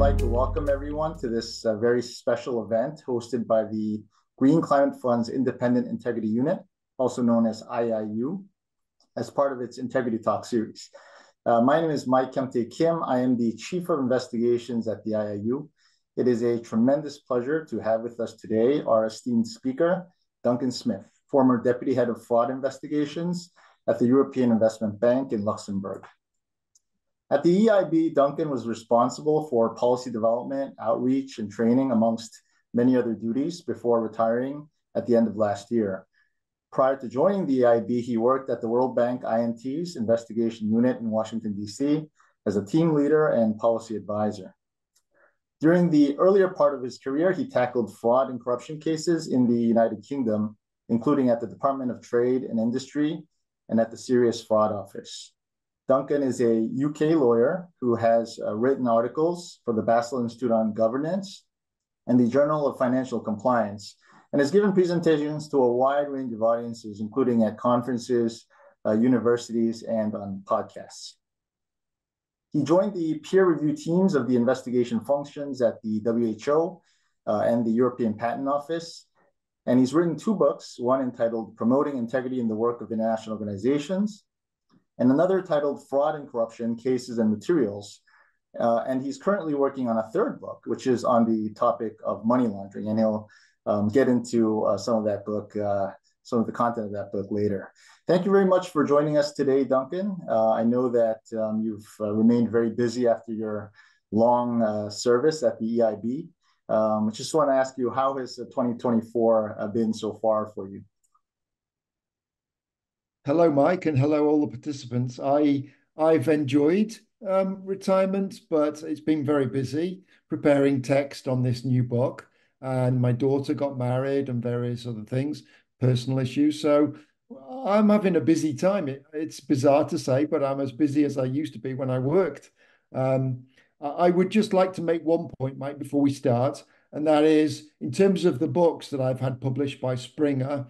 like to welcome everyone to this uh, very special event hosted by the Green Climate Fund's Independent Integrity Unit, also known as IIU, as part of its Integrity Talk series. Uh, my name is Mike Kemte Kim. I am the Chief of Investigations at the IIU. It is a tremendous pleasure to have with us today our esteemed speaker, Duncan Smith, former Deputy Head of Fraud Investigations at the European Investment Bank in Luxembourg. At the EIB, Duncan was responsible for policy development, outreach, and training, amongst many other duties, before retiring at the end of last year. Prior to joining the EIB, he worked at the World Bank INT's investigation unit in Washington, D.C., as a team leader and policy advisor. During the earlier part of his career, he tackled fraud and corruption cases in the United Kingdom, including at the Department of Trade and Industry and at the Serious Fraud Office. Duncan is a UK lawyer who has uh, written articles for the Basel Institute on Governance and the Journal of Financial Compliance, and has given presentations to a wide range of audiences, including at conferences, uh, universities, and on podcasts. He joined the peer review teams of the investigation functions at the WHO uh, and the European Patent Office. And he's written two books, one entitled Promoting Integrity in the Work of International Organizations, and another titled Fraud and Corruption Cases and Materials. Uh, and he's currently working on a third book, which is on the topic of money laundering. And he'll um, get into uh, some of that book, uh, some of the content of that book later. Thank you very much for joining us today, Duncan. Uh, I know that um, you've uh, remained very busy after your long uh, service at the EIB. Um, just want to ask you, how has 2024 been so far for you? Hello, Mike, and hello, all the participants. I I've enjoyed um, retirement, but it's been very busy preparing text on this new book, and my daughter got married and various other things, personal issues. So I'm having a busy time. It, it's bizarre to say, but I'm as busy as I used to be when I worked. Um, I would just like to make one point, Mike, before we start, and that is in terms of the books that I've had published by Springer.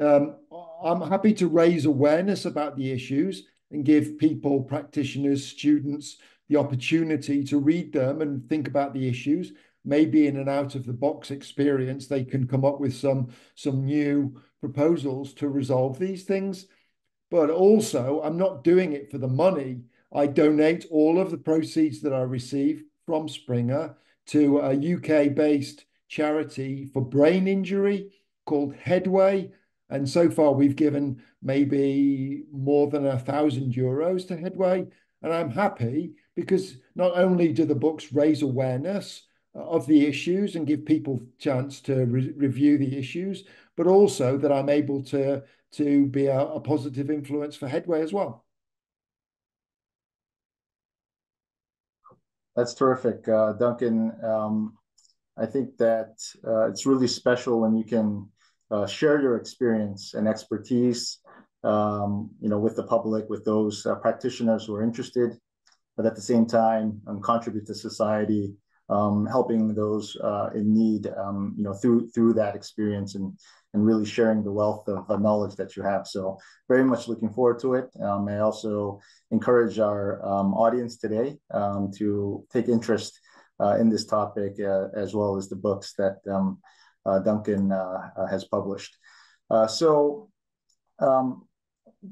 Um, I'm happy to raise awareness about the issues and give people, practitioners, students, the opportunity to read them and think about the issues. Maybe in an out of the box experience, they can come up with some, some new proposals to resolve these things. But also, I'm not doing it for the money. I donate all of the proceeds that I receive from Springer to a UK based charity for brain injury called Headway and so far, we've given maybe more than a thousand euros to Headway. And I'm happy because not only do the books raise awareness of the issues and give people chance to re review the issues, but also that I'm able to, to be a, a positive influence for Headway as well. That's terrific, uh, Duncan. Um, I think that uh, it's really special when you can uh, share your experience and expertise, um, you know, with the public, with those uh, practitioners who are interested, but at the same time, um, contribute to society, um, helping those uh, in need, um, you know, through through that experience and and really sharing the wealth of knowledge that you have. So very much looking forward to it. Um, I also encourage our um, audience today to take interest uh, in this topic uh, as well as the books that Duncan uh, uh, has published. so um,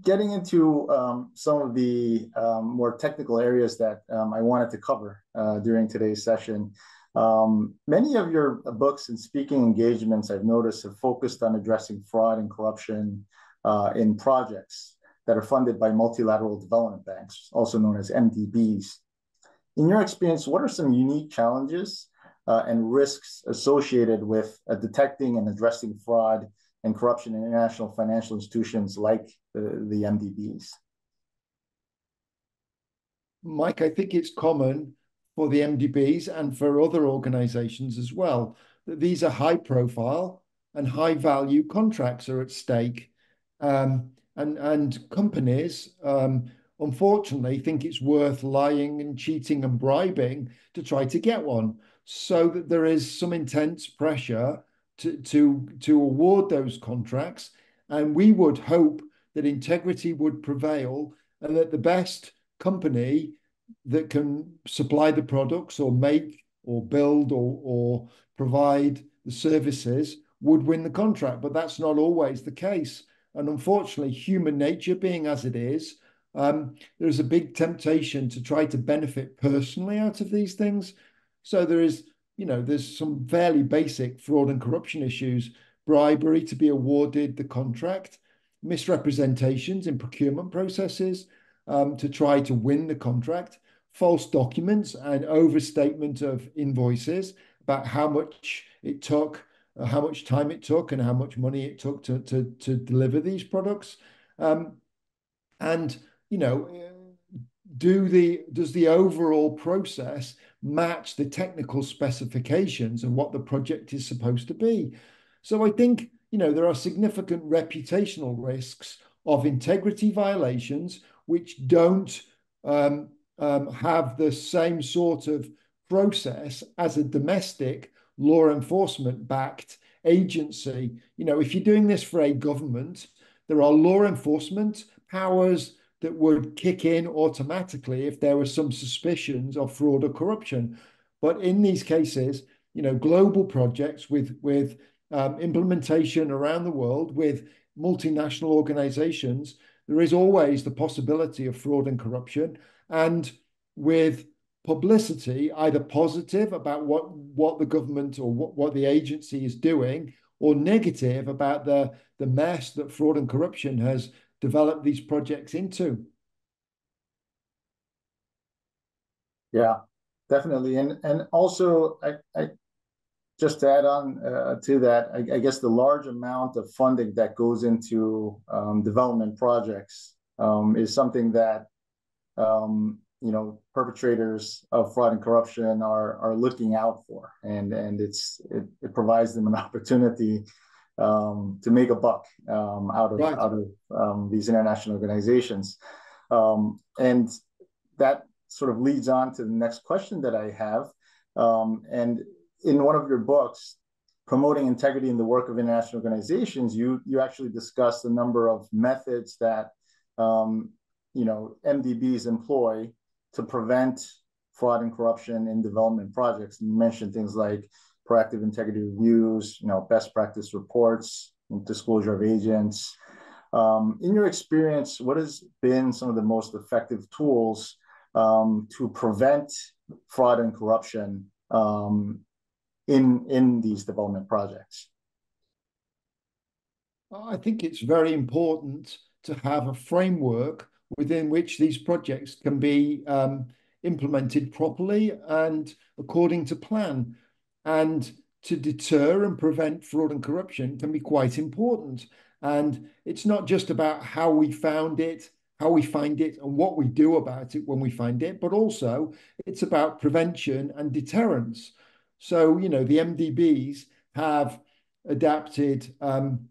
getting into um, some of the um, more technical areas that um, I wanted to cover during today's session. Um, many of your books and speaking engagements I've noticed have focused on addressing fraud and corruption in projects that are funded by multilateral development banks, also known as MDBs. In your experience, what are some unique challenges uh, and risks associated with uh, detecting and addressing fraud and corruption in international financial institutions like the, the MDBs? Mike, I think it's common for the MDBs and for other organizations as well that these are high profile and high value contracts are at stake. Um, and, and companies, um, unfortunately, think it's worth lying and cheating and bribing to try to get one so that there is some intense pressure to, to, to award those contracts. And we would hope that integrity would prevail and that the best company that can supply the products or make or build or, or provide the services would win the contract, but that's not always the case. And unfortunately, human nature being as it is, um, there's a big temptation to try to benefit personally out of these things. So there is, you know, there's some fairly basic fraud and corruption issues, bribery to be awarded the contract, misrepresentations in procurement processes um, to try to win the contract, false documents and overstatement of invoices about how much it took, uh, how much time it took, and how much money it took to to to deliver these products. Um, and you know, do the does the overall process match the technical specifications and what the project is supposed to be? So I think you know there are significant reputational risks of integrity violations which don't um, um, have the same sort of process as a domestic law enforcement backed agency. You know, if you're doing this for a government, there are law enforcement powers that would kick in automatically if there were some suspicions of fraud or corruption. But in these cases, you know, global projects with with um, implementation around the world with multinational organizations, there is always the possibility of fraud and corruption. And with publicity, either positive about what, what the government or what, what the agency is doing, or negative about the, the mess that fraud and corruption has developed these projects into. Yeah, definitely. And and also I, I just to add on uh, to that, I, I, guess the large amount of funding that goes into um, development projects um, is something that um, you know perpetrators of fraud and corruption are are looking out for, and and it's it, it provides them an opportunity um, to make a buck um, out of right. out of um, these international organizations, and that sort of leads on to the next question that I have, and in one of your books, promoting integrity in the work of international organizations, you you actually discussed a number of methods that um, you know MDBs employ to prevent fraud and corruption in development projects. And you mentioned things like proactive integrity reviews, you know, best practice reports, disclosure of agents. Um, in your experience, what has been some of the most effective tools um, to prevent fraud and corruption um, in in these development projects? I think it's very important to have a framework within which these projects can be um, implemented properly and according to plan. And to deter and prevent fraud and corruption can be quite important. And it's not just about how we found it, how we find it, and what we do about it when we find it, but also it's about prevention and deterrence. So, you know, the MDBs have adapted um,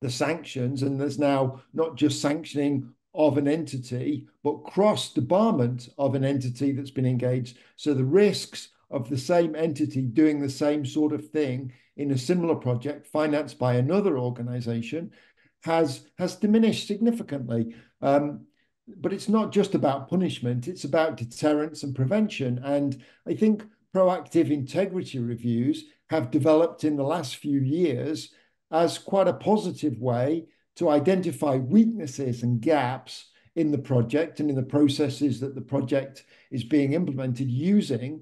the sanctions, and there's now not just sanctioning of an entity, but cross debarment of an entity that's been engaged. So the risks of the same entity doing the same sort of thing in a similar project financed by another organization has has diminished significantly. Um, but it's not just about punishment, it's about deterrence and prevention. And I think proactive integrity reviews have developed in the last few years as quite a positive way to identify weaknesses and gaps in the project and in the processes that the project is being implemented using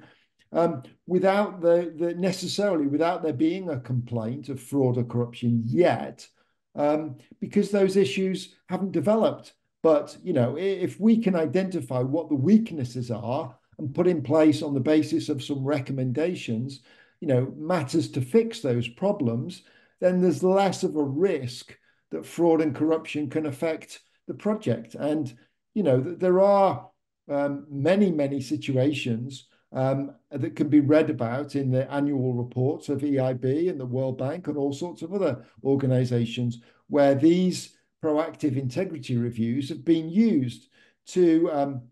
um, without the, the, necessarily without there being a complaint of fraud or corruption yet um, because those issues haven't developed but you know if we can identify what the weaknesses are and put in place on the basis of some recommendations, you know, matters to fix those problems, then there's less of a risk that fraud and corruption can affect the project. And, you know, there are um, many, many situations um, that can be read about in the annual reports of EIB and the World Bank and all sorts of other organizations where these proactive integrity reviews have been used to um,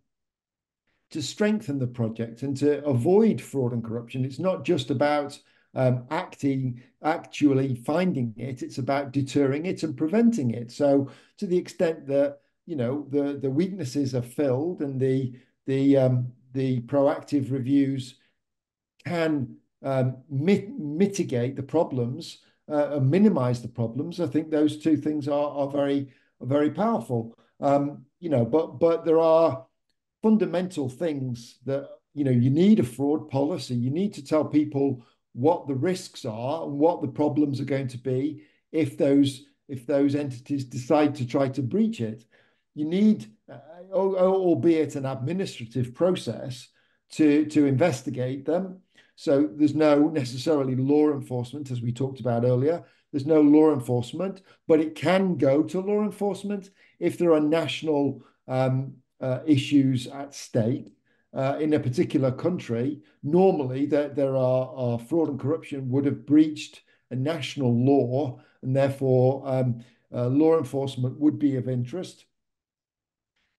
to strengthen the project and to avoid fraud and corruption. It's not just about um, acting, actually finding it. It's about deterring it and preventing it. So, to the extent that you know the the weaknesses are filled and the the um, the proactive reviews can um, mit mitigate the problems uh, and minimize the problems, I think those two things are are very are very powerful. Um, you know, but but there are fundamental things that you know you need a fraud policy. You need to tell people what the risks are and what the problems are going to be if those if those entities decide to try to breach it. You need, uh, albeit an administrative process, to to investigate them. So there's no necessarily law enforcement, as we talked about earlier. There's no law enforcement, but it can go to law enforcement if there are national um, uh, issues at stake uh, in a particular country. Normally, there, there are, are, fraud and corruption would have breached a national law, and therefore um, uh, law enforcement would be of interest.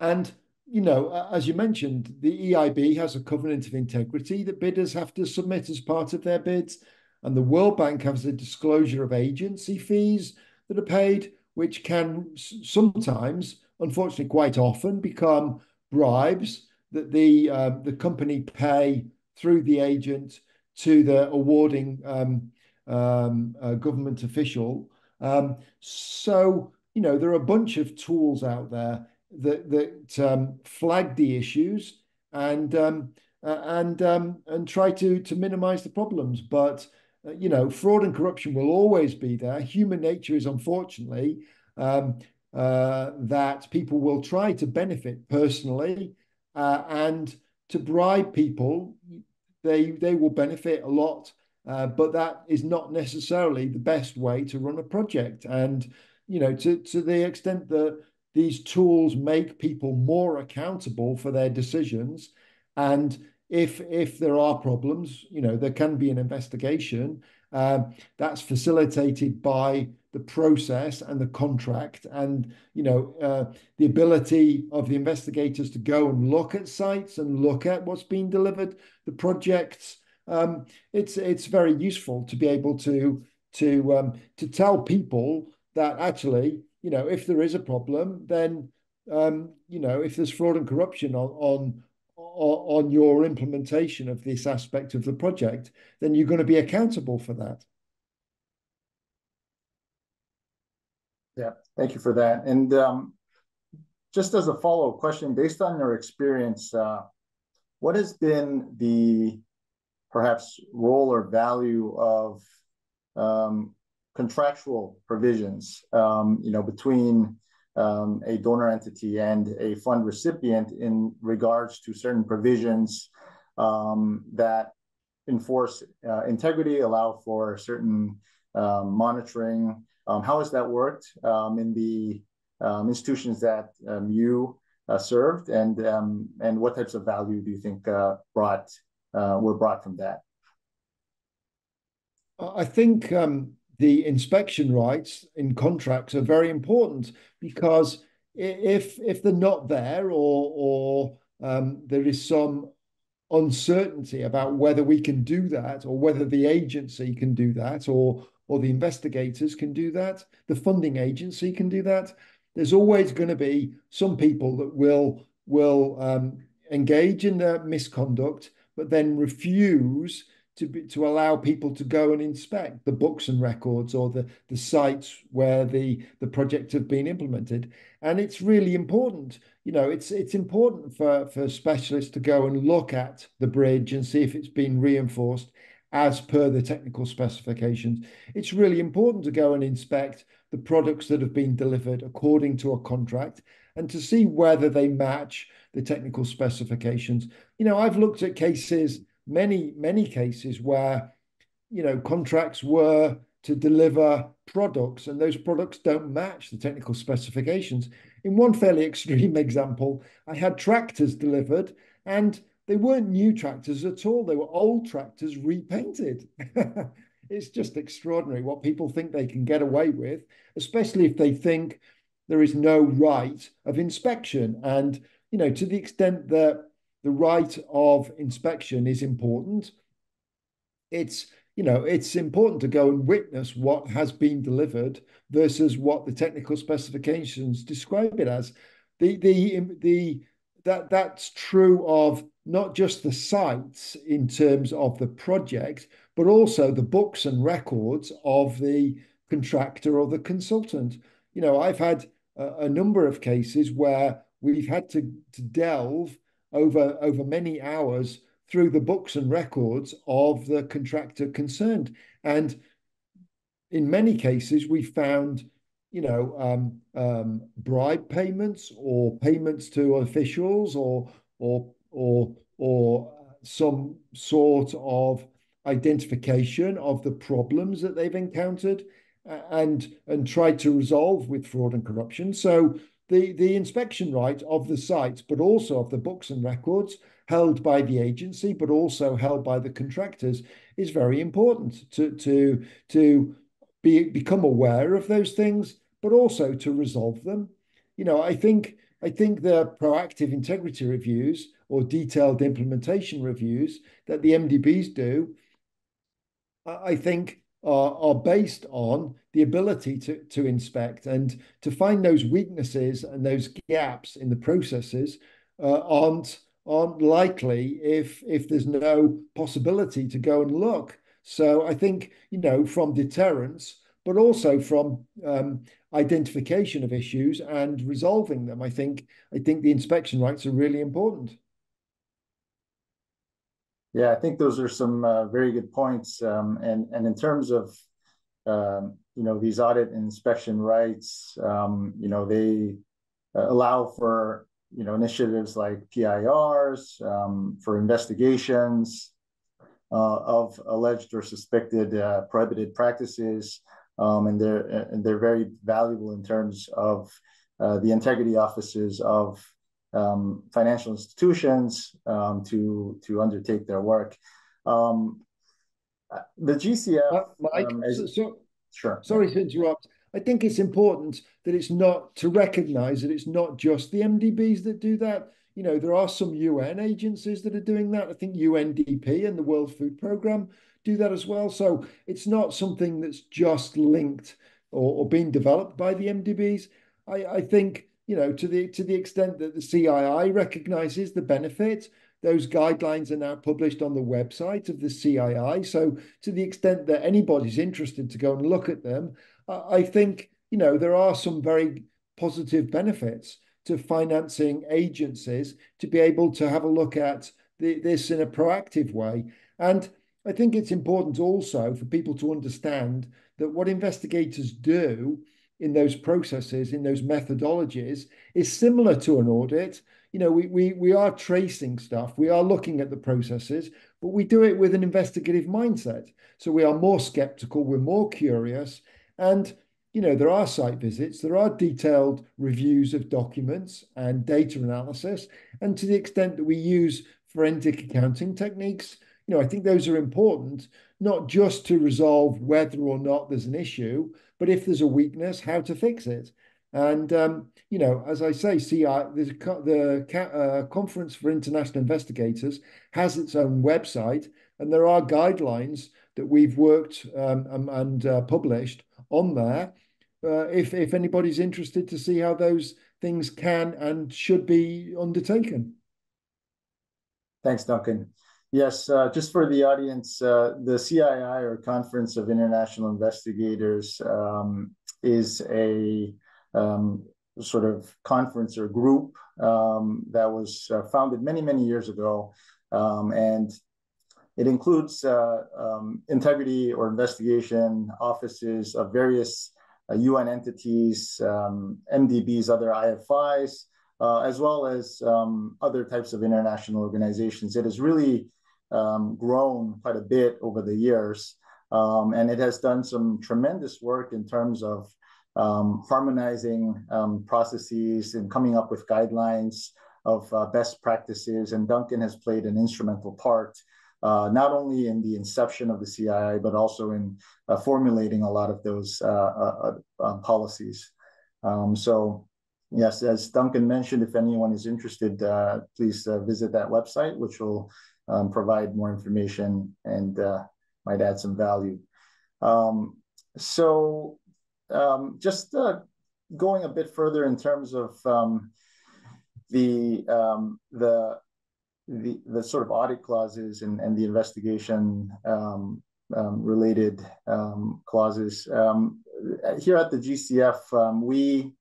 And you know, as you mentioned, the EIB has a covenant of integrity that bidders have to submit as part of their bids, and the World Bank has a disclosure of agency fees that are paid, which can sometimes, unfortunately, quite often become bribes that the uh, the company pay through the agent to the awarding um, um, uh, government official. Um, so you know there are a bunch of tools out there that that um, flag the issues and um, uh, and um, and try to to minimize the problems. But uh, you know, fraud and corruption will always be there. Human nature is unfortunately um, uh, that people will try to benefit personally uh, and to bribe people. They they will benefit a lot, uh, but that is not necessarily the best way to run a project. And you know, to to the extent that these tools make people more accountable for their decisions. And if if there are problems, you know, there can be an investigation. Uh, that's facilitated by the process and the contract, and you know, uh, the ability of the investigators to go and look at sites and look at what's being delivered, the projects. Um, it's it's very useful to be able to to um, to tell people that actually you know, if there is a problem, then um, you know, if there's fraud and corruption on on on your implementation of this aspect of the project, then you're going to be accountable for that. Yeah, thank you for that. And um, just as a follow-up question, based on your experience, uh, what has been the perhaps role or value of um, contractual provisions, um, you know, between um, a donor entity and a fund recipient in regards to certain provisions um, that enforce uh, integrity, allow for certain um, monitoring. Um, how has that worked um, in the institutions that you uh, served, and and what types of value do you think uh, brought uh, were brought from that? I think um, the inspection rights in contracts are very important because if if they're not there or or um, there is some uncertainty about whether we can do that or whether the agency can do that or or the investigators can do that the funding agency can do that there's always going to be some people that will will um, engage in the misconduct but then refuse to be, to allow people to go and inspect the books and records or the the sites where the the project have been implemented. And it's really important you know it's it's important for for specialists to go and look at the bridge and see if it's been reinforced as per the technical specifications. It's really important to go and inspect the products that have been delivered according to a contract and to see whether they match the technical specifications. You know i've looked at cases many, many cases where, you know, contracts were to deliver products and those products don't match the technical specifications. In one fairly extreme example, I had tractors delivered and they weren't new tractors at all. They were old tractors repainted. it's just extraordinary what people think they can get away with, especially if they think there is no right of inspection. And, you know, to the extent that the right of inspection is important. It's you know it's important to go and witness what has been delivered versus what the technical specifications describe it as. The the the that that's true of not just the sites in terms of the project, but also the books and records of the contractor or the consultant. You know, I've had a, a number of cases where we've had to, to delve over over many hours through the books and records of the contractor concerned. And in many cases, we found, you know, um, um, bribe payments or payments to officials or or or or some sort of identification of the problems that they've encountered and and tried to resolve with fraud and corruption. So the, the inspection right of the sites, but also of the books and records held by the agency, but also held by the contractors, is very important to to to be become aware of those things, but also to resolve them. You know, I think I think the proactive integrity reviews or detailed implementation reviews that the MDBs do, I think are, are based on the ability to, to inspect and to find those weaknesses and those gaps in the processes uh, aren't aren't likely if if there's no possibility to go and look. So I think you know from deterrence, but also from um, identification of issues and resolving them. I think I think the inspection rights are really important. Yeah, I think those are some uh, very good points. Um, and and in terms of um, you know these audit and inspection rights, um, you know they uh, allow for you know initiatives like PIRs um, for investigations uh, of alleged or suspected uh, prohibited practices, um, and they're and they're very valuable in terms of uh, the integrity offices of um, financial institutions um, to to undertake their work. Um, the GCF, uh, Mike, um, so, so, sure. Sorry to interrupt. I think it's important that it's not to recognise that it's not just the MDBs that do that. You know, there are some UN agencies that are doing that. I think UNDP and the World Food Programme do that as well. So it's not something that's just linked or, or being developed by the MDBs. I, I think you know, to the to the extent that the CII recognises the benefit, those guidelines are now published on the website of the CII. So to the extent that anybody's interested to go and look at them, I think you know there are some very positive benefits to financing agencies to be able to have a look at the, this in a proactive way. And I think it's important also for people to understand that what investigators do in those processes, in those methodologies, is similar to an audit. You know, we, we, we are tracing stuff, we are looking at the processes, but we do it with an investigative mindset. So we are more skeptical, we're more curious. And, you know, there are site visits, there are detailed reviews of documents and data analysis. And to the extent that we use forensic accounting techniques, you know, I think those are important, not just to resolve whether or not there's an issue, but if there's a weakness, how to fix it. And um, you know, as I say, CI, the, the uh, Conference for International Investigators has its own website, and there are guidelines that we've worked um, and uh, published on there. Uh, if if anybody's interested to see how those things can and should be undertaken. Thanks, Duncan. Yes, uh, just for the audience, uh, the CII or Conference of International Investigators um, is a um, sort of conference or group um, that was uh, founded many, many years ago. Um, and it includes uh, um, integrity or investigation offices of various UN uh, entities, MDBs, um, other IFIs, uh, as well as other types of international organizations. It is really um, grown quite a bit over the years. Um, and it has done some tremendous work in terms of um, harmonizing um, processes and coming up with guidelines of uh, best practices. And Duncan has played an instrumental part, uh, not only in the inception of the CII, but also in uh, formulating a lot of those uh, uh, uh, um, policies. Um, so yes, as Duncan mentioned, if anyone is interested, please visit that website, which will um, provide more information and uh, might add some value. Um, so um, just uh, going a bit further in terms of um, the, um, the, the, the sort of audit clauses and, and the investigation related clauses. Here at the GCF, we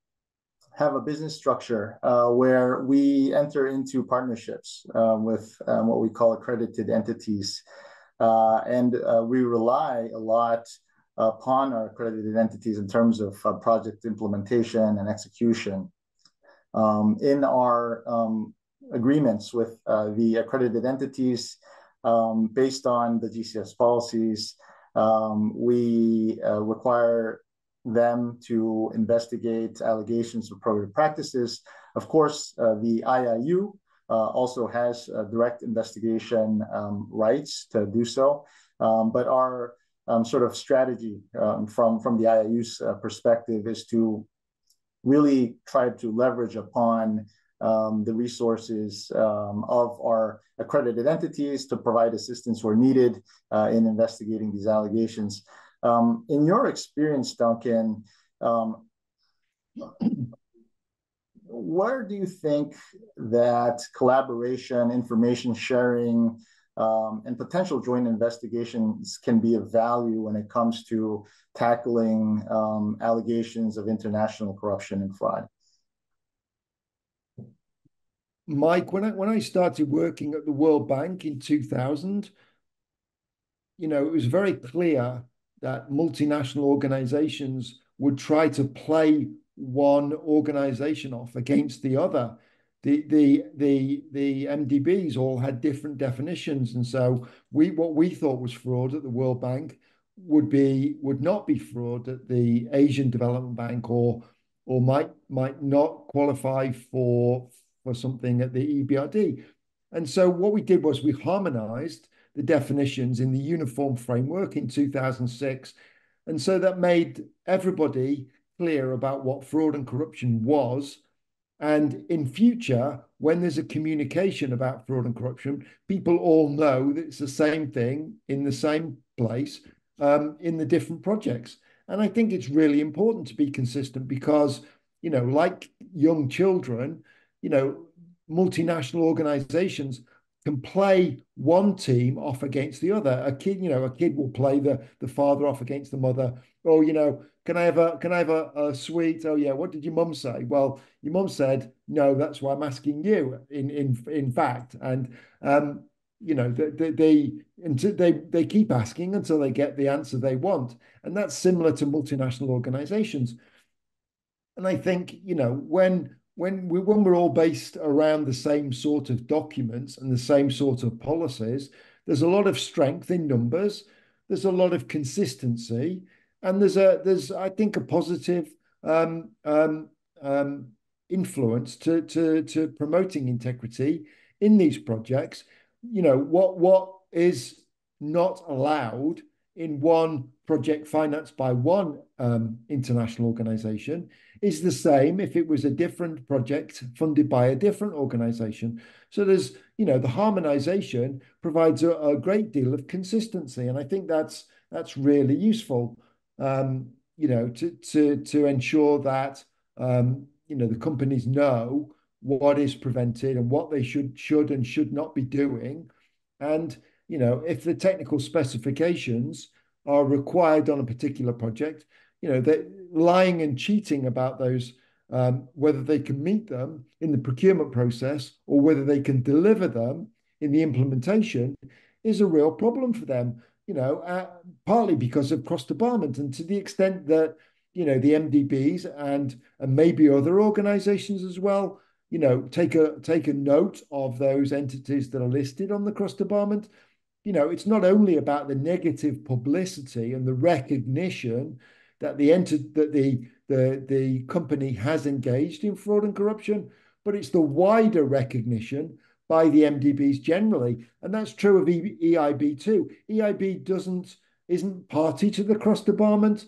have a business structure uh, where we enter into partnerships uh, with um, what we call accredited entities. Uh, and uh, we rely a lot upon our accredited entities in terms of uh, project implementation and execution. Um, in our um, agreements with uh, the accredited entities, um, based on the GCF policies, um, we require them to investigate allegations of prohibited practices. Of course, uh, the IIU uh, also has uh, direct investigation um, rights to do so, um, but our um, sort of strategy um, from, from the IIU's uh, perspective is to really try to leverage upon um, the resources um, of our accredited entities to provide assistance where needed uh, in investigating these allegations. Um, in your experience, Duncan, um, where do you think that collaboration, information sharing, um, and potential joint investigations can be of value when it comes to tackling um, allegations of international corruption and fraud? Mike, when I when I started working at the World Bank in 2000, you know, it was very clear that multinational organizations would try to play one organization off against the other. The the the the MDBs all had different definitions, and so we what we thought was fraud at the World Bank would be would not be fraud at the Asian Development Bank, or or might might not qualify for for something at the EBRD. And so what we did was we harmonized the definitions in the uniform framework in 2006. And so that made everybody clear about what fraud and corruption was. And in future, when there's a communication about fraud and corruption, people all know that it's the same thing in the same place um, in the different projects. And I think it's really important to be consistent because, you know, like young children, you know, multinational organizations can play one team off against the other. A kid, you know, a kid will play the the father off against the mother. Oh, you know, can I have a can I have a, a sweet? Oh yeah, what did your mum say? Well, your mum said no. That's why I'm asking you. In in in fact, and um, you know, they they they they keep asking until they get the answer they want, and that's similar to multinational organizations. And I think you know when when we when we're all based around the same sort of documents and the same sort of policies, there's a lot of strength in numbers. There's a lot of consistency, and there's a there's I think a positive um, um, um, influence to to to promoting integrity in these projects. You know what what is not allowed in one project financed by one um, international organization is the same if it was a different project funded by a different organization. So there's, you know, the harmonization provides a, a great deal of consistency. And I think that's that's really useful, um, you know, to to to ensure that um, you know the companies know what is prevented and what they should should and should not be doing. And you know, if the technical specifications are required on a particular project, you know, that lying and cheating about those, um, whether they can meet them in the procurement process or whether they can deliver them in the implementation is a real problem for them, you know, uh, partly because of cross debarment and to the extent that, you know, the MDBs and, and maybe other organizations as well, you know, take a take a note of those entities that are listed on the cross debarment. You know, it's not only about the negative publicity and the recognition that the enter that the the the company has engaged in fraud and corruption, but it's the wider recognition by the MDBs generally, and that's true of EIB too. EIB doesn't isn't party to the cross debarment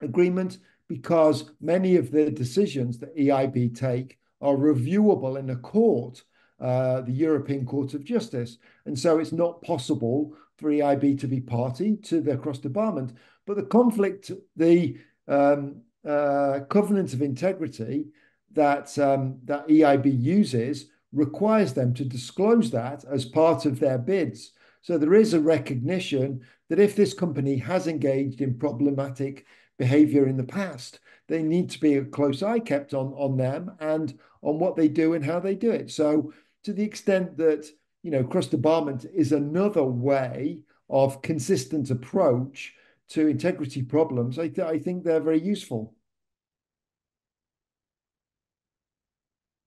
agreement because many of the decisions that EIB take are reviewable in a court, uh, the European Court of Justice, and so it's not possible for EIB to be party to the cross debarment. But the conflict, the um, uh, covenant of integrity that um, that EIB uses requires them to disclose that as part of their bids. So there is a recognition that if this company has engaged in problematic behavior in the past, they need to be a close eye kept on on them and on what they do and how they do it. So to the extent that you know cross debarment is another way of consistent approach to integrity problems, I, th I think they're very useful.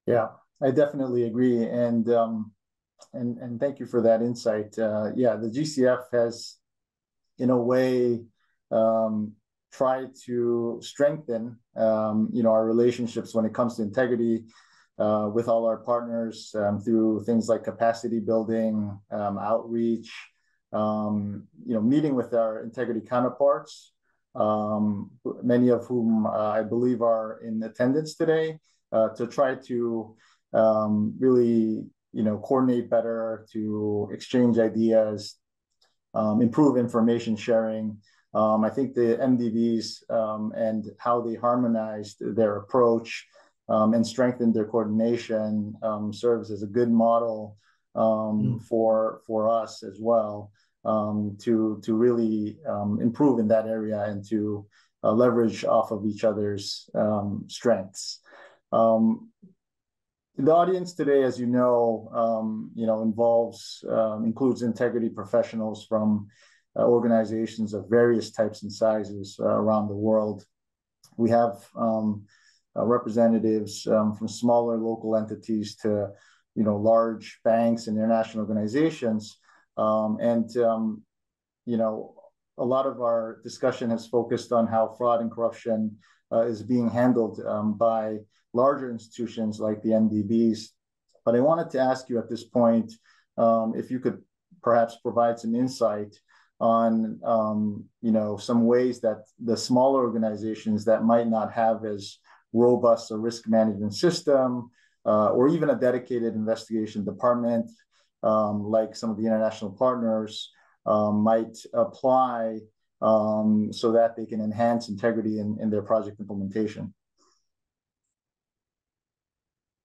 Yeah, I definitely agree, and um, and and thank you for that insight. Uh, yeah, the GCF has, in a way, um, tried to strengthen, um, you know, our relationships when it comes to integrity uh, with all our partners um, through things like capacity building, um, outreach, um, you know, meeting with our integrity counterparts, um, many of whom uh, I believe are in attendance today, uh, to try to um, really, you know, coordinate better, to exchange ideas, um, improve information sharing. Um, I think the MDBs um, and how they harmonized their approach and strengthened their coordination serves as a good model mm. for for us as well to to really improve in that area and to uh, leverage off of each other's strengths. Um, the audience today, as you know, um, you know, involves um, includes integrity professionals from uh, organizations of various types and sizes uh, around the world. We have um, uh, representatives um, from smaller local entities to, you know, large banks and international organizations, um, and um, you know, a lot of our discussion has focused on how fraud and corruption uh, is being handled um, by larger institutions like the MDBs. But I wanted to ask you at this point um, if you could perhaps provide some insight on um, you know some ways that the smaller organizations that might not have as robust a risk management system uh, or even a dedicated investigation department um, like some of the international partners um, might apply um, so that they can enhance integrity in, in their project implementation.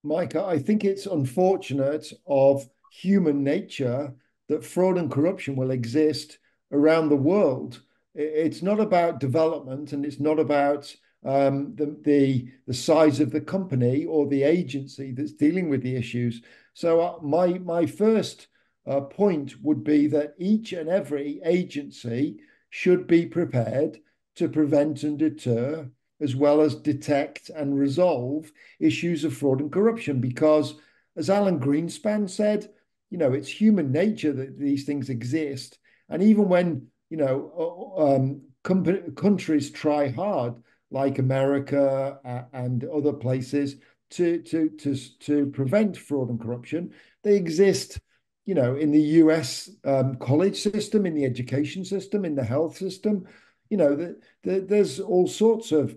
Mike, I think it's unfortunate of human nature that fraud and corruption will exist around the world. It's not about development and it's not about um, the, the, the size of the company or the agency that's dealing with the issues. So uh, my, my first uh, point would be that each and every agency should be prepared to prevent and deter, as well as detect and resolve issues of fraud and corruption. Because, as Alan Greenspan said, you know, it's human nature that these things exist. And even when, you know, um, com- countries try hard, like America and other places, to, to, to, to prevent fraud and corruption, they exist you know, in the US um, college system, in the education system, in the health system, you know, the, the, there's all sorts of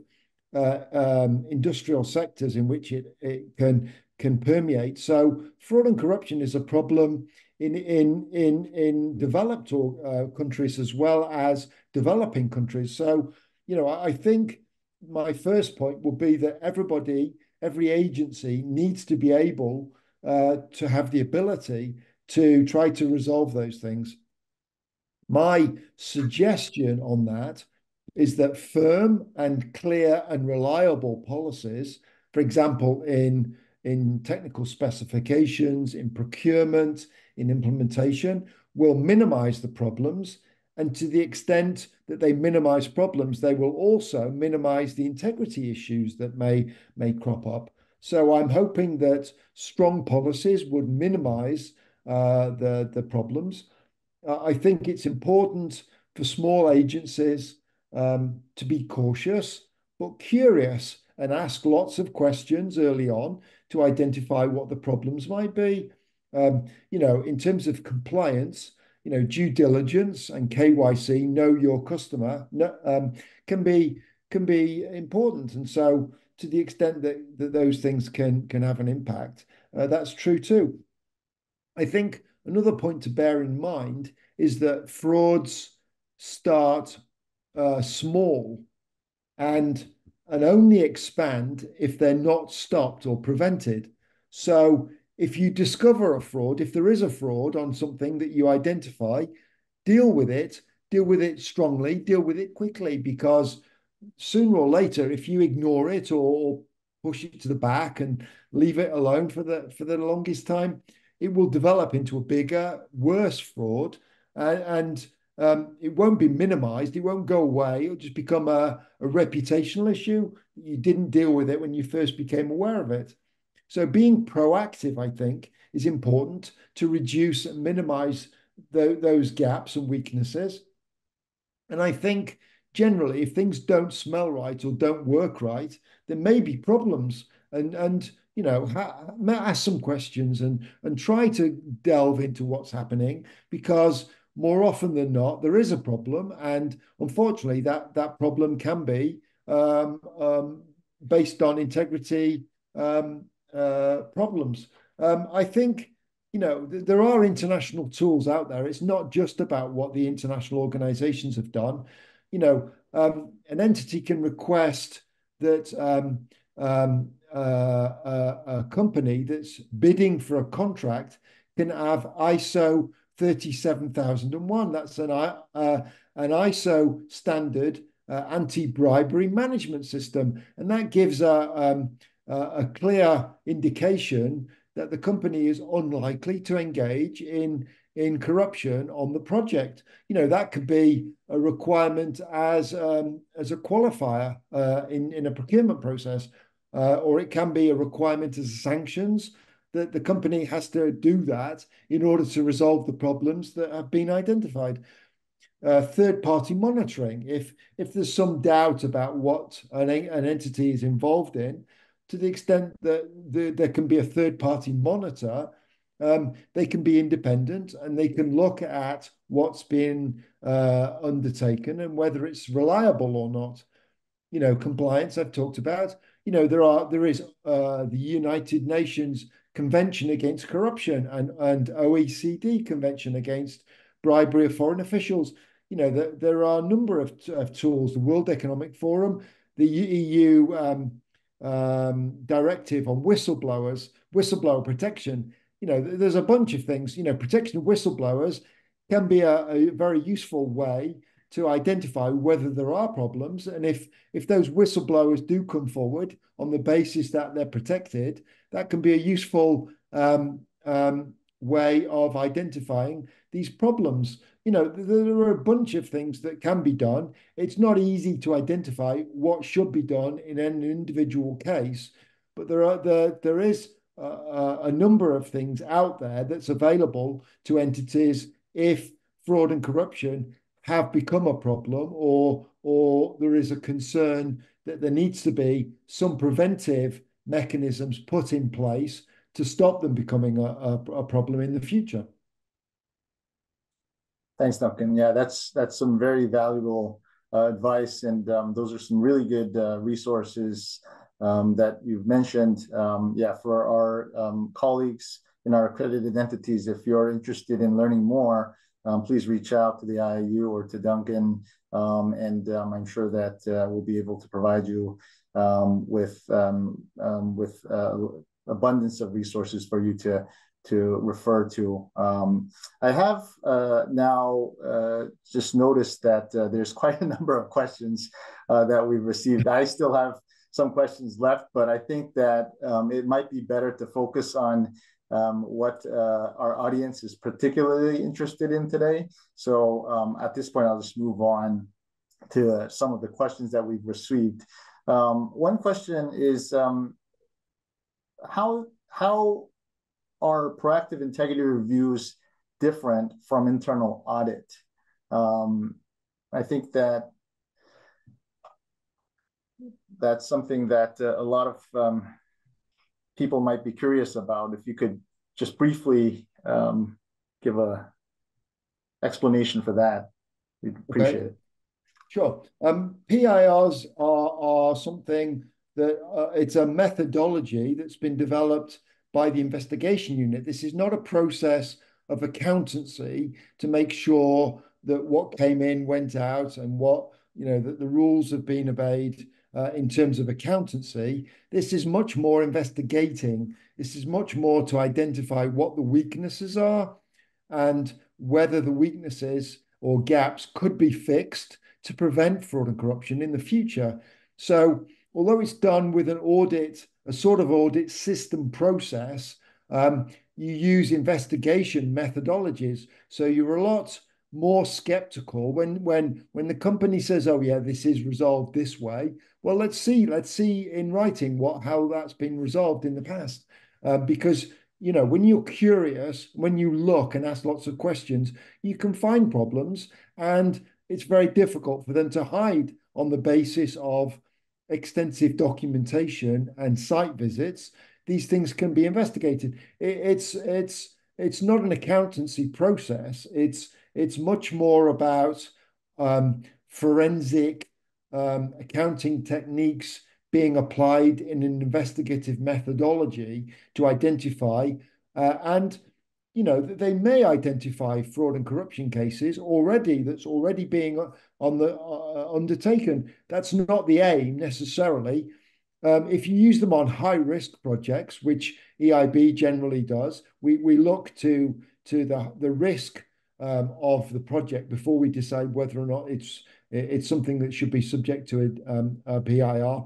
uh, um, industrial sectors in which it, it can can permeate. So fraud and corruption is a problem in in in in developed uh, countries as well as developing countries. So you know, I think my first point would be that everybody, every agency needs to be able uh, to have the ability to try to resolve those things. My suggestion on that is that firm and clear and reliable policies, for example, in, in technical specifications, in procurement, in implementation, will minimize the problems. And to the extent that they minimize problems, they will also minimize the integrity issues that may, may crop up. So I'm hoping that strong policies would minimize uh, the, the problems. Uh, I think it's important for small agencies um, to be cautious but curious and ask lots of questions early on to identify what the problems might be. Um, you know, in terms of compliance, you know, due diligence and KYC, know your customer, um, can be can be important. And so, to the extent that, that those things can can have an impact, uh, that's true too. I think another point to bear in mind is that frauds start uh, small and and only expand if they're not stopped or prevented. So if you discover a fraud, if there is a fraud on something that you identify, deal with it, deal with it strongly, deal with it quickly, because sooner or later, if you ignore it or push it to the back and leave it alone for the for the longest time, it will develop into a bigger, worse fraud, uh, and um, it won't be minimized. It won't go away. It'll just become a, a reputational issue. You didn't deal with it when you first became aware of it. So being proactive, I think, is important to reduce and minimize the, those gaps and weaknesses. And I think generally, if things don't smell right or don't work right, there may be problems. And and you know, ask some questions and and try to delve into what's happening because more often than not, there is a problem, and unfortunately, that that problem can be um, um, based on integrity um, uh, problems. Um, I think you know th there are international tools out there. It's not just about what the international organisations have done. You know, um, an entity can request that um, uh, a, a company that's bidding for a contract can have ISO 37001. That's an, uh, an ISO standard uh, anti-bribery management system. And that gives a, um, a clear indication that the company is unlikely to engage in, in corruption on the project. You know, that could be a requirement as, um, as a qualifier uh, in, in a procurement process, uh, or it can be a requirement as sanctions that the company has to do that in order to resolve the problems that have been identified. Uh, third party monitoring. If if there's some doubt about what an, an entity is involved in, to the extent that the, there can be a third party monitor, um, they can be independent and they can look at what's been uh, undertaken and whether it's reliable or not. You know, compliance I've talked about. You know, there are there is uh, the United Nations Convention Against Corruption and, and OECD Convention Against Bribery of Foreign Officials. You know, the, there are a number of, of tools, the World Economic Forum, the EU um, um, directive on whistleblowers, whistleblower protection. You know, there's a bunch of things. You know, protection of whistleblowers can be a, a very useful way to identify whether there are problems and if if those whistleblowers do come forward on the basis that they're protected that can be a useful um, um, way of identifying these problems. You know there are a bunch of things that can be done. It's not easy to identify what should be done in an individual case but there are there, there is a, a number of things out there that's available to entities if fraud and corruption have become a problem or or there is a concern that there needs to be some preventive mechanisms put in place to stop them becoming a, a, a problem in the future. Thanks, Duncan. Yeah, that's that's some very valuable uh, advice, and um, those are some really good uh, resources um, that you've mentioned. Um, yeah, for our um, colleagues in our accredited entities, if you're interested in learning more, um, please reach out to the IIU or to Duncan, um, and I'm sure that uh, we'll be able to provide you with with uh, abundance of resources for you to to refer to. I have uh, now uh, just noticed that uh, there's quite a number of questions uh, that we've received. I still have some questions left, but I think that it might be better to focus on um, what uh, our audience is particularly interested in today. So um, at this point, I'll just move on to some of the questions that we've received. Um, one question is um, how how are proactive integrity reviews different from internal audit? Um, I think that that's something that uh, a lot of um, people might be curious about. If you could just briefly um, give a explanation for that, we'd appreciate okay. it. Sure. Um, PIRs are, are something that uh, it's a methodology that's been developed by the investigation unit. This is not a process of accountancy to make sure that what came in went out and what, you know, that the rules have been obeyed uh, in terms of accountancy. This is much more investigating. This is much more to identify what the weaknesses are and whether the weaknesses or gaps could be fixed to prevent fraud and corruption in the future. So, although it's done with an audit, a sort of audit system process, um, you use investigation methodologies. So you're a lot more skeptical when when when the company says, "Oh yeah, this is resolved this way." Well, let's see, let's see in writing what how that's been resolved in the past, uh, because you know when you're curious, when you look and ask lots of questions, you can find problems, and it's very difficult for them to hide on the basis of extensive documentation and site visits. These things can be investigated. It, it's it's it's not an accountancy process. It's it's much more about um, forensic um, accounting techniques being applied in an investigative methodology to identify uh, and you know they may identify fraud and corruption cases already that's already being on the uh, undertaken that's not the aim necessarily um, if you use them on high risk projects which eib generally does we we look to to the the risk um, of the project before we decide whether or not it's it's something that should be subject to a, um, a PIR.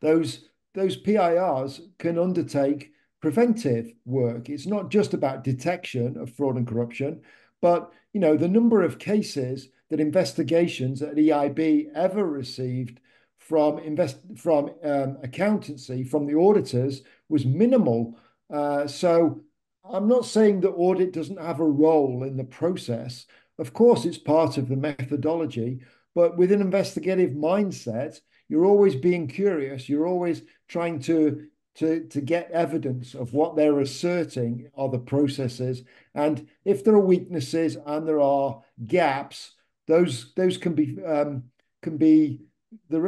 Those those PIRs can undertake preventive work. It's not just about detection of fraud and corruption, but you know the number of cases that investigations at EIB ever received from invest from um, accountancy from the auditors was minimal. Uh, so I'm not saying that audit doesn't have a role in the process. Of course, it's part of the methodology, but with an investigative mindset, you're always being curious. You're always trying to to to get evidence of what they're asserting are the processes, and if there are weaknesses and there are gaps, those those can be um, can be the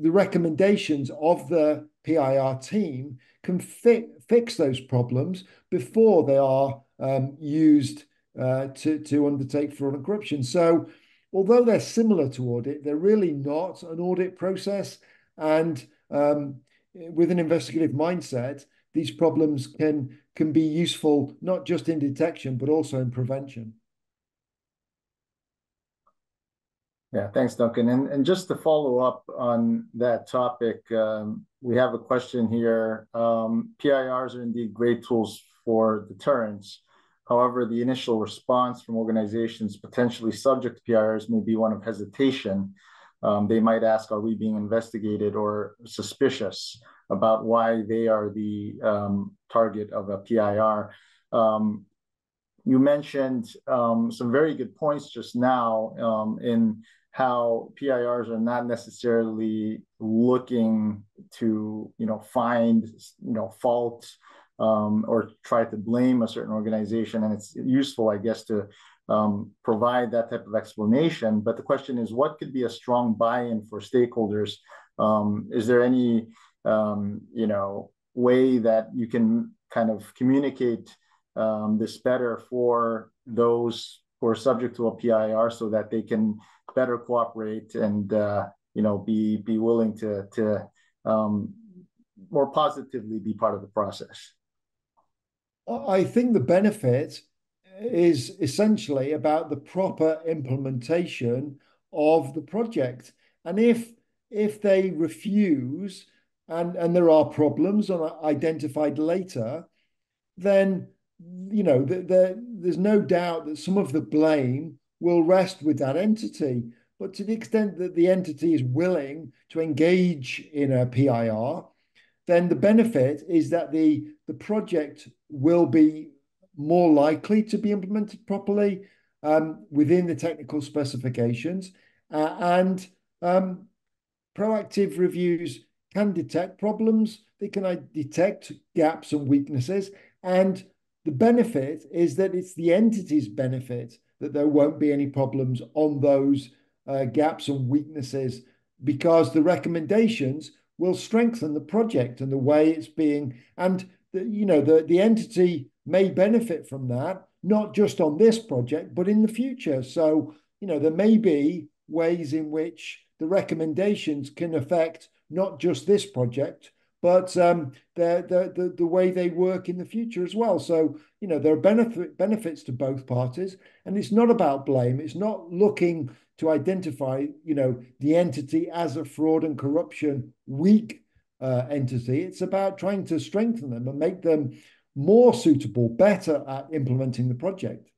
the recommendations of the PIR team can fi fix those problems before they are um, used uh, to, to undertake fraud and corruption. So, although they're similar to audit, they're really not an audit process. And um, with an investigative mindset, these problems can can be useful not just in detection but also in prevention. Yeah, thanks, Duncan. And and just to follow up on that topic, um, we have a question here. Um, PIRs are indeed great tools for deterrence. However, the initial response from organizations potentially subject to PIRs may be one of hesitation. Um, they might ask, are we being investigated or suspicious about why they are the um, target of a PIR? Um, you mentioned um, some very good points just now um, in how PIRs are not necessarily looking to, you know, find, you know, faults um, or try to blame a certain organization. And it's useful, I guess, to um, provide that type of explanation. But the question is, what could be a strong buy-in for stakeholders? Um, is there any, um, you know, way that you can kind of communicate um, this better for those who are subject to a PIR so that they can better cooperate and uh, you know be be willing to to um, more positively be part of the process. I think the benefit is essentially about the proper implementation of the project, and if if they refuse and and there are problems identified later, then you know the, the, there's no doubt that some of the blame will rest with that entity. But to the extent that the entity is willing to engage in a PIR, then the benefit is that the, the project will be more likely to be implemented properly um, within the technical specifications. Uh, and um, proactive reviews can detect problems, they can uh, detect gaps and weaknesses. And the benefit is that it's the entity's benefit that there won't be any problems on those uh, gaps and weaknesses because the recommendations will strengthen the project and the way it's being and the, you know the the entity may benefit from that not just on this project but in the future. So you know there may be ways in which the recommendations can affect not just this project, but um, the, the, the, way they work in the future as well. So, you know, there are benefit, benefits to both parties. And it's not about blame. It's not looking to identify, you know, the entity as a fraud and corruption weak uh, entity. It's about trying to strengthen them and make them more suitable, better at implementing the project.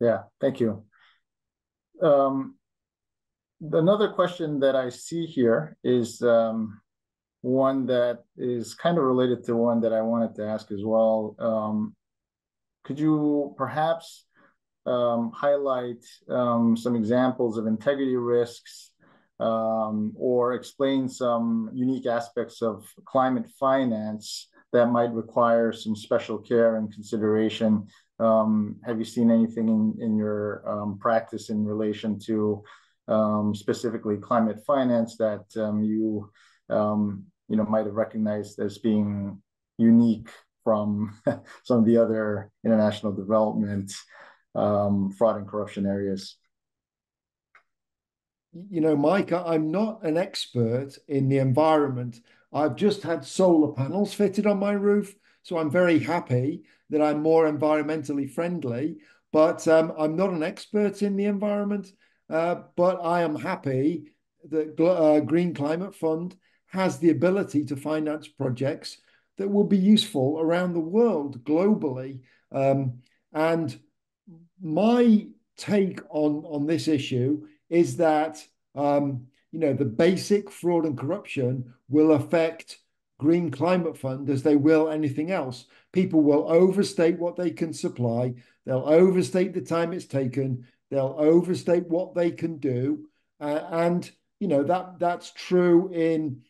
Yeah, thank you. Um, another question that I see here is um, one that is kind of related to one that I wanted to ask as well. Um, could you perhaps um, highlight um, some examples of integrity risks um, or explain some unique aspects of climate finance that might require some special care and consideration? Um, have you seen anything in, in your practice in relation to um, specifically climate finance that um, you um, you know might have recognized as being unique from some of the other international development um, fraud and corruption areas. You know, Mike, I'm not an expert in the environment. I've just had solar panels fitted on my roof, so I'm very happy that I'm more environmentally friendly. But um, I'm not an expert in the environment. Uh, but I am happy that uh, Green Climate Fund has the ability to finance projects that will be useful around the world globally. Um, and my take on, on this issue is that um, you know the basic fraud and corruption will affect Green Climate Fund as they will anything else. People will overstate what they can supply. They'll overstate the time it's taken. They'll overstate what they can do, uh, and you know that that's true in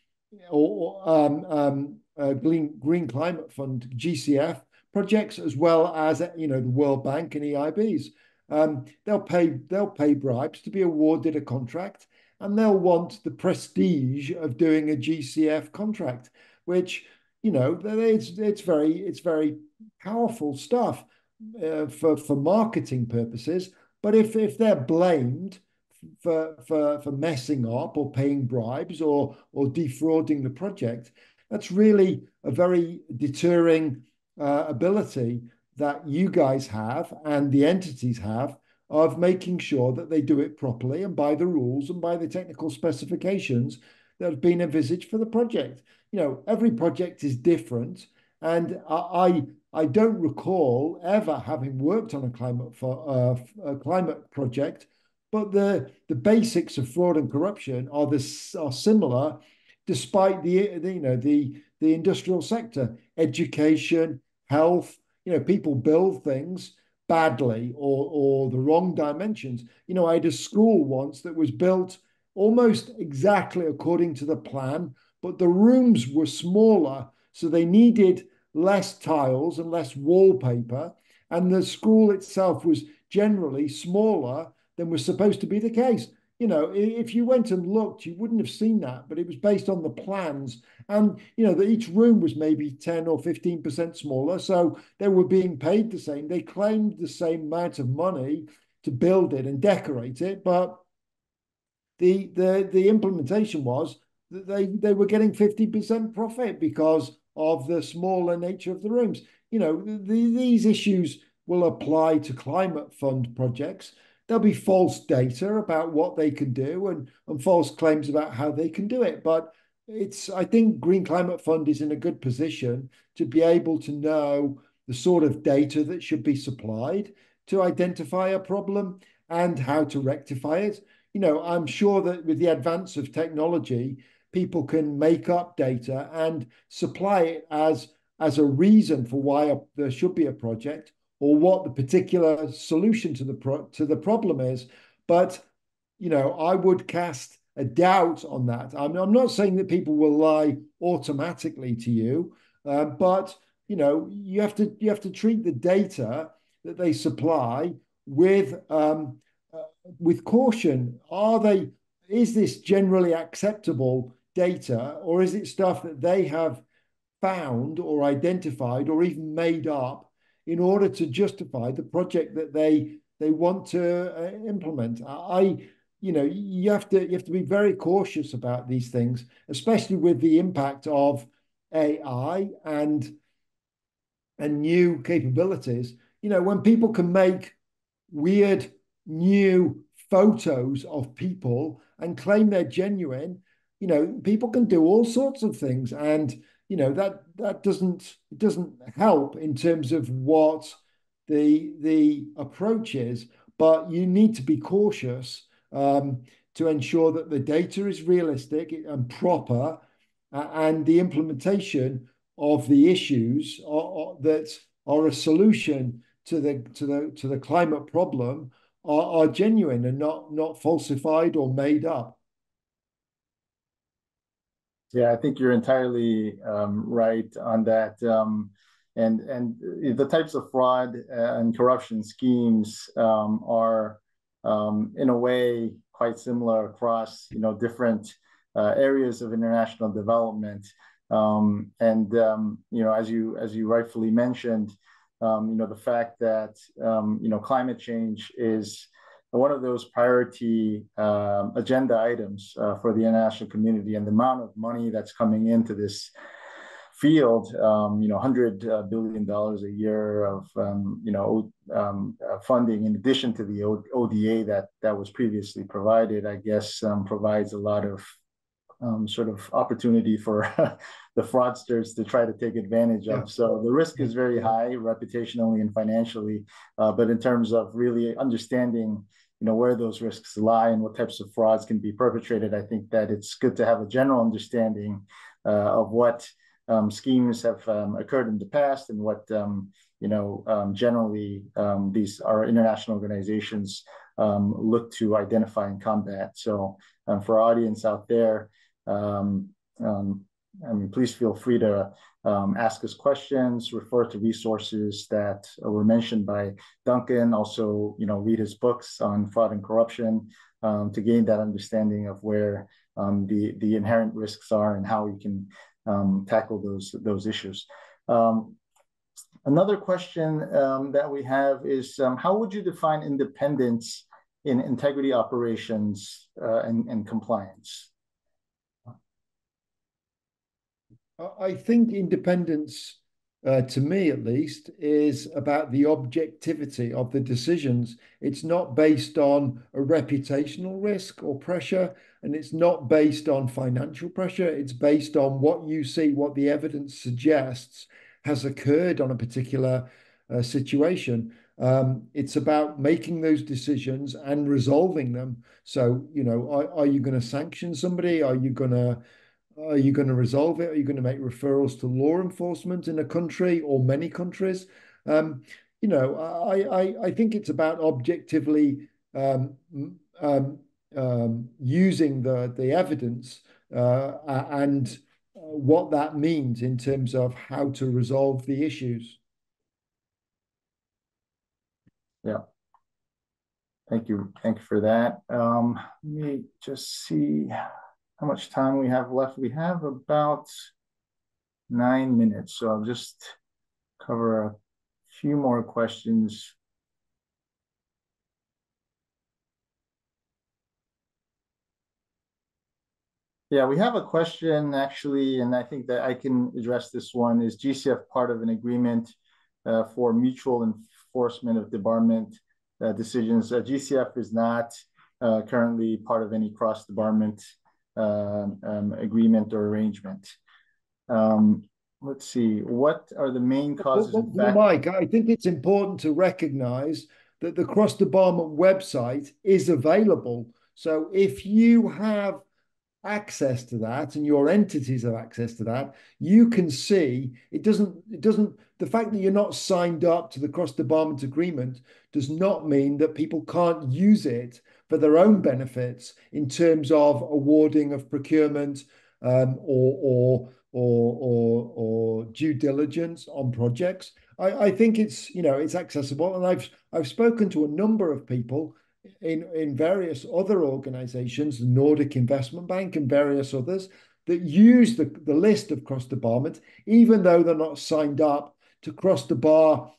or um, um, uh, Green, Green Climate Fund (GCF) projects as well as you know the World Bank and EIBs. Um, they'll pay they'll pay bribes to be awarded a contract, and they'll want the prestige of doing a GCF contract, which you know it's it's very it's very powerful stuff uh, for for marketing purposes. But if if they're blamed for for for messing up or paying bribes or or defrauding the project, that's really a very deterring uh, ability that you guys have and the entities have of making sure that they do it properly and by the rules and by the technical specifications that have been envisaged for the project. You know, every project is different, and I I don't recall ever having worked on a climate for uh, a climate project, but the the basics of fraud and corruption are this are similar, despite the, the you know the the industrial sector, education, health. You know, people build things badly or or the wrong dimensions. You know, I had a school once that was built almost exactly according to the plan, but the rooms were smaller, so they needed less tiles and less wallpaper, and the school itself was generally smaller than was supposed to be the case. You know, if you went and looked, you wouldn't have seen that, but it was based on the plans. And, you know, that each room was maybe 10 or 15% smaller. So they were being paid the same. They claimed the same amount of money to build it and decorate it. But the the the implementation was that they, they were getting 50% profit because of the smaller nature of the rooms. You know, the, these issues will apply to climate fund projects. There'll be false data about what they can do and, and false claims about how they can do it. But it's I think Green Climate Fund is in a good position to be able to know the sort of data that should be supplied to identify a problem and how to rectify it. You know, I'm sure that with the advance of technology, people can make up data and supply it as as a reason for why a, there should be a project or what the particular solution to the pro, to the problem is. But you know, I would cast a doubt on that. I'm, I'm not saying that people will lie automatically to you, uh, but you know, you have to you have to treat the data that they supply with um, uh, with caution. Are they? Is this generally acceptable data, or is it stuff that they have found or identified or even made up in order to justify the project that they they want to uh, implement. I, you know, you have to you have to be very cautious about these things, especially with the impact of AI and and new capabilities. You know, when people can make weird new photos of people and claim they're genuine, you know, people can do all sorts of things, and you know that that doesn't doesn't help in terms of what the the approach is. But you need to be cautious um, to ensure that the data is realistic and proper, uh, and the implementation of the issues are, are, that are a solution to the to the to the climate problem are, are genuine and not not falsified or made up. Yeah, I think you're entirely um, right on that. Um, and and the types of fraud and corruption schemes um, are, um, in a way, quite similar across you know different uh, areas of international development. Um, and um, you know, as you as you rightfully mentioned, you know, the fact that you know climate change is one of those priority um, agenda items uh, for the international community, and the amount of money that's coming into this field, um, you know, hundred uh, dollars a year of um, you know um, uh, funding in addition to the ODA that that was previously provided, I guess um, provides a lot of um, sort of opportunity for the fraudsters to try to take advantage of. Yeah. So the risk is very high, reputationally and financially. Uh, but in terms of really understanding, you know, where those risks lie and what types of frauds can be perpetrated, I think that it's good to have a general understanding uh, of what um, schemes have um, occurred in the past and what um, you know um, generally um, these our international organizations um, look to identify and combat. So for our audience out there, um, um, I mean, please feel free to um, ask us questions, refer to resources that were mentioned by Duncan. Also, you know, read his books on fraud and corruption um, to gain that understanding of where um, the the inherent risks are and how we can um, tackle those those issues. another question that we have is how would you define independence in integrity operations uh, and, and compliance? I think independence, uh, to me at least, is about the objectivity of the decisions. It's not based on a reputational risk or pressure, and it's not based on financial pressure. It's based on what you see, what the evidence suggests has occurred on a particular uh, situation. Um, it's about making those decisions and resolving them. So, you know, are, are you going to sanction somebody? Are you going to are you going to resolve it? Are you going to make referrals to law enforcement in a country or many countries? Um, you know, I, I, I think it's about objectively um, um, um, using the the evidence uh, and what that means in terms of how to resolve the issues. Yeah. Thank you. Thank you for that. Um, let me just see how much time we have left. We have about nine minutes, so I'll just cover a few more questions. Yeah, we have a question actually, and I think that I can address this one. Is GCF part of an agreement uh, for mutual enforcement of debarment uh, decisions? Uh, GCF is not uh, currently part of any cross-debarment um, um, agreement or arrangement. Um, let's see, what are the main causes? Well, well, Mike, I think it's important to recognize that the cross debarment website is available. So if you have access to that and your entities have access to that, you can see it doesn't, it doesn't, the fact that you're not signed up to the cross debarment agreement does not mean that people can't use it for their own benefits in terms of awarding of procurement um, or, or, or, or, due diligence on projects. I, I think it's you know it's accessible, and I've I've spoken to a number of people in in various other organizations, the Nordic Investment Bank and various others, that use the, the list of cross debarment, even though they're not signed up to cross the bar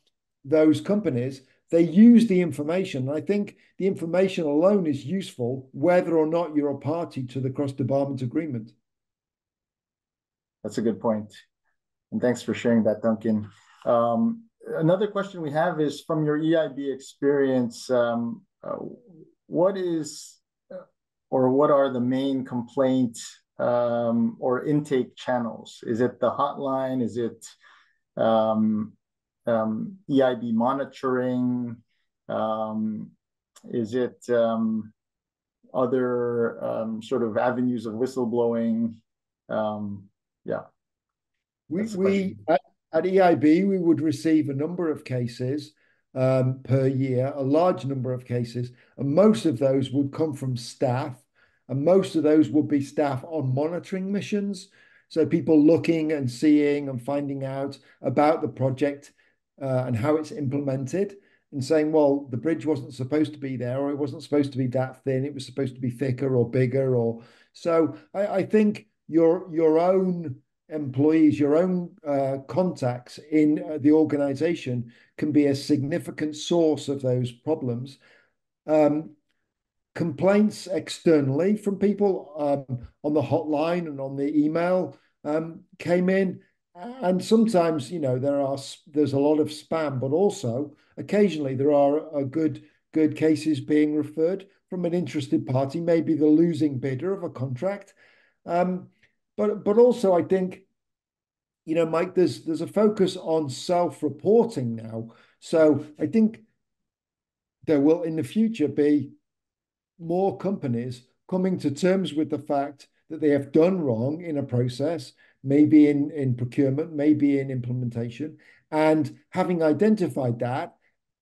those companies they use the information. And I think the information alone is useful, whether or not you're a party to the cross-debarment agreement. That's a good point. And thanks for sharing that, Duncan. Um, another question we have is from your EIB experience, um, uh, what is uh, or what are the main complaint um, or intake channels? Is it the hotline? Is it um, um, EIB monitoring? Um, is it um, other um, sort of avenues of whistleblowing? Um, yeah. We, we at, at, EIB, we would receive a number of cases um, per year, a large number of cases, and most of those would come from staff, and most of those would be staff on monitoring missions. So people looking and seeing and finding out about the project uh, and how it's implemented and saying, well, the bridge wasn't supposed to be there, or it wasn't supposed to be that thin, it was supposed to be thicker or bigger, or so I, I think your your own employees, your own uh, contacts in uh, the organization can be a significant source of those problems. Um, complaints externally from people um, on the hotline and on the email um, came in and sometimes you know there are there's a lot of spam but also occasionally there are a good good cases being referred from an interested party maybe the losing bidder of a contract. Um, but but also i think you know mike there's there's a focus on self-reporting now. So i think there will in the future be more companies coming to terms with the fact that they have done wrong in a process maybe in, in procurement, maybe in implementation. And having identified that,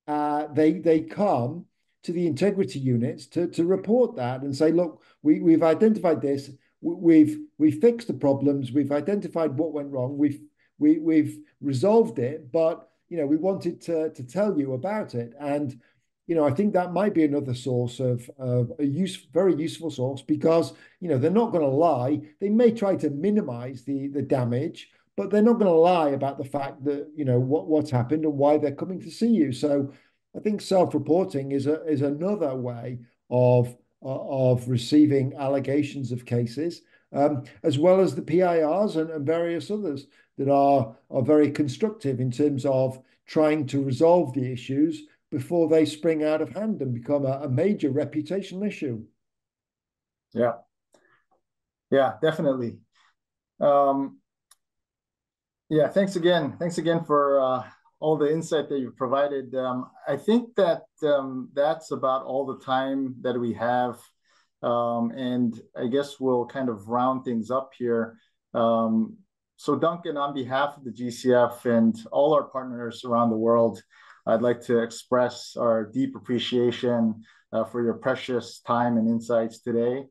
uh, they they come to the integrity units to, to report that and say, look, we, we've identified this, we've we fixed the problems, we've identified what went wrong, we've we, we've resolved it, but you know, we wanted to to tell you about it. And you know, I think that might be another source of, of a use, very useful source because, you know, they're not going to lie. They may try to minimize the, the damage, but they're not going to lie about the fact that, you know, what, what's happened and why they're coming to see you. So I think self-reporting is a, is another way of, of receiving allegations of cases, um, as well as the PIRs and, and various others that are, are very constructive in terms of trying to resolve the issues before they spring out of hand and become a, a major reputational issue. Yeah. Yeah, definitely. Um, yeah, thanks again. Thanks again for uh, all the insight that you've provided. Um, I think that um, that's about all the time that we have. Um, and I guess we'll kind of round things up here. Um, so Duncan, on behalf of the GCF and all our partners around the world, I'd like to express our deep appreciation uh, for your precious time and insights today.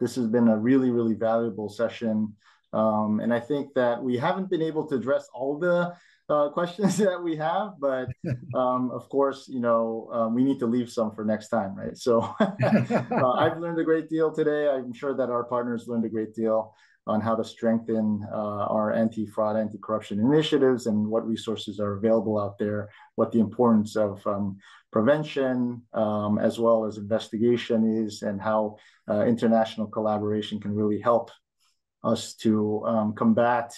This has been a really, really valuable session. Um, and I think that we haven't been able to address all the uh, questions that we have, but um, of course, you know, um, we need to leave some for next time, right? So uh, I've learned a great deal today. I'm sure that our partners learned a great deal on how to strengthen uh, our anti-fraud, anti-corruption initiatives and what resources are available out there, what the importance of um, prevention um, as well as investigation is, and how uh, international collaboration can really help us to um, combat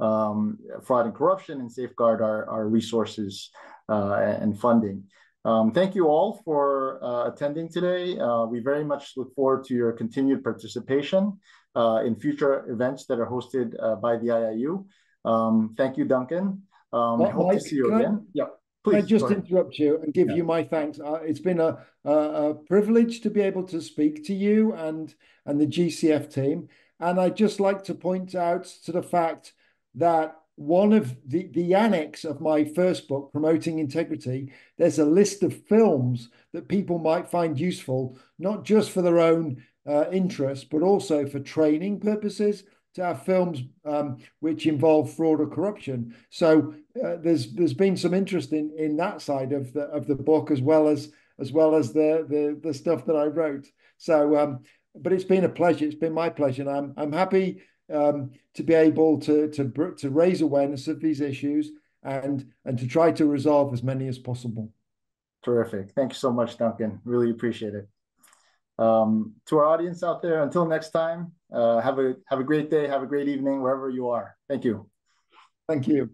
um, fraud and corruption and safeguard our, our resources uh, and funding. Um, thank you all for uh, attending today. Uh, we very much look forward to your continued participation in future events that are hosted uh, by the IIU. Um, thank you, Duncan. Um, well, hope Mike, to see you again. I, yeah, please. I just interrupt you and give yeah. you my thanks? Uh, it's been a, a, a, privilege to be able to speak to you and and the GCF team. And I'd just like to point out to the fact that one of the, the annex of my first book, Promoting Integrity, there's a list of films that people might find useful, not just for their own uh, interest, but also for training purposes to have films um, which involve fraud or corruption. So uh, there's there's been some interest in in that side of the of the book as well as as well as the the the stuff that I wrote. So um, but it's been a pleasure. It's been my pleasure, and I'm I'm happy um, to be able to to to raise awareness of these issues and and to try to resolve as many as possible. Terrific. Thank you so much, Duncan. Really appreciate it. Um, to our audience out there, until next time, uh, have a have a great day, have a great evening wherever you are. Thank you. Thank you.